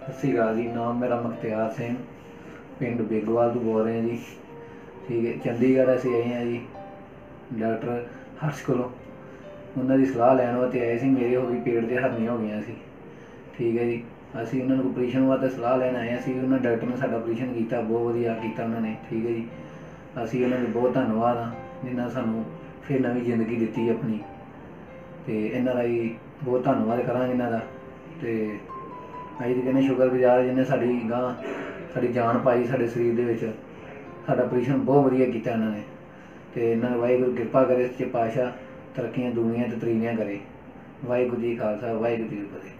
ਸਤਿ ਸ਼੍ਰੀ ਅਕਾਲ ਜੀ, ਨਾਮ ਮੇਰਾ ਮੁਖਤਿਆਰ ਸਿੰਘ, ਪਿੰਡ ਬੇਗਵਾਲ ਤੋਂ ਬੋਲ ਰਹੇ ਹਾਂ ਜੀ। ਠੀਕ ਹੈ, ਚੰਡੀਗੜ੍ਹ ਅਸੀਂ ਆਏ ਹਾਂ ਜੀ, ਡਾਕਟਰ ਹਰਸ਼ ਕੋਲੋਂ। ਉਹਨਾਂ ਦੀ ਸਲਾਹ ਲੈਣ ਵਾਸਤੇ ਆਏ ਸੀ, ਮੇਰੇ ਹੋ ਗਈ ਪੇਟ ਦੇ ਹਰਨੀਆਂ ਹੋ ਗਈਆਂ ਸੀ। ਠੀਕ ਹੈ ਜੀ, ਅਸੀਂ ਉਹਨਾਂ ਨੂੰ ਆਪਰੇਸ਼ਨ ਵਾਸਤੇ ਸਲਾਹ ਲੈਣ ਆਏ ਸੀ ਉਹਨਾਂ ਡਾਕਟਰ ਨੇ ਸਾਡਾ ਆਪਰੇਸ਼ਨ ਕੀਤਾ, ਬਹੁਤ ਵਧੀਆ ਕੀਤਾ ਉਹਨਾਂ ਨੇ। ਠੀਕ ਹੈ ਜੀ, ਅਸੀਂ ਉਹਨਾਂ ਦਾ ਬਹੁਤ ਧੰਨਵਾਦ ਹਾਂ, ਜਿਨ੍ਹਾਂ ਸਾਨੂੰ ਫਿਰ ਨਵੀਂ ਜ਼ਿੰਦਗੀ ਦਿੱਤੀ ਆਪਣੀ। ਤੇ ਇਹਨਾਂ ਦਾ ਹੀ ਬਹੁਤ ਧੰਨਵਾਦ ਕਰਾਂਗੇ ਇਹਨਾਂ ਦਾ, ਤੇ ਅਸੀਂ ਤਾਂ ਕਹਿੰਦੇ ਸ਼ੁਕਰਗੁਜ਼ਾਰ ਜਿਹਨੇ ਸਾਡੀ ਗਾਂ, ਸਾਡੀ ਜਾਨ ਪਾਈ ਸਾਡੇ ਸਰੀਰ ਦੇ ਵਿੱਚ। ਸਾਡਾ ਆਪਰੇਸ਼ਨ ਬਹੁਤ ਵਧੀਆ ਕੀਤਾ ਇਹਨਾਂ ਨੇ। ਤੇ ਇਹਨਾਂ ਨੇ ਵਾਹਿਗੁਰੂ ਕਿਰਪਾ ਕਰੇ, ਸੱਚੇ ਪਾਤਸ਼ਾਹ ਤਰੱਕੀਆਂ ਦੁਨੀਆਂ ਤੇ ਤਰੀਆਂ ਕਰੇ। ਵਾਹਿਗੁਰੂ ਜੀ ਖਾਲਸਾ, ਵਾਹਿਗੁਰੂ ਜੀ ਕੀ ਫਤਿਹ।